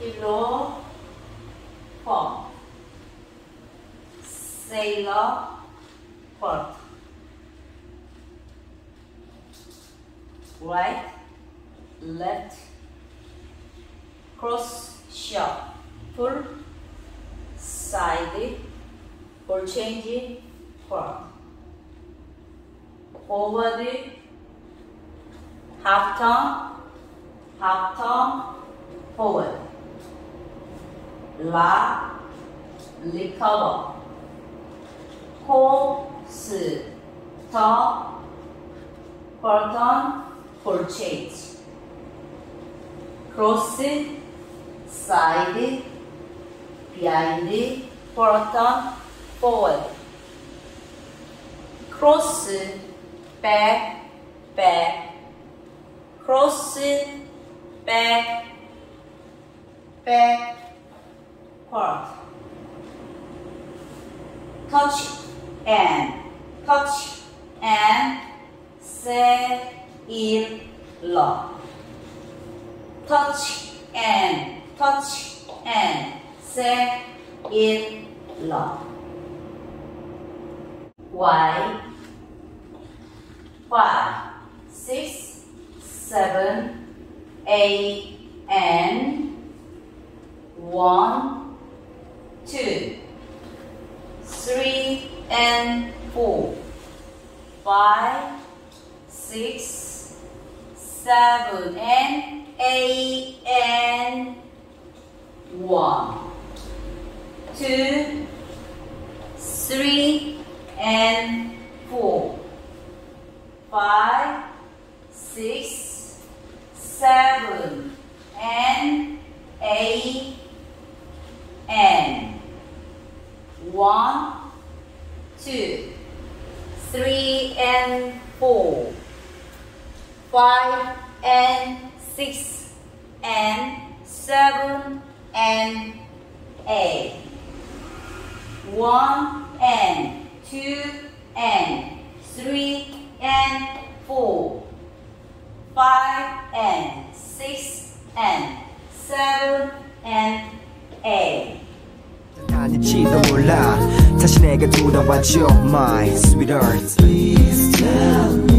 kilo port. Sailor port. Right, left, cross sharp, pull, side or change front. Over the half turn, half turn, forward. La, recover. Horse, top, button, purchase. Cross, side, behind, button, forward. Cross, back, back. Cross, back, back, part. Touch and touch and say it lock. Touch and touch and say it lock. Y five, six, seven, eight, and one, two, three, and four, five, six, seven, and eight, and one, two, three, and four, five, six, seven, and eight, and one, two, three, and four, five, and six, and seven, and eight, one, and two, and three, and four, five, and six, and seven, and eight. 아닐지도 몰라 다시 내게 돌아와줘 my sweetheart Please tell me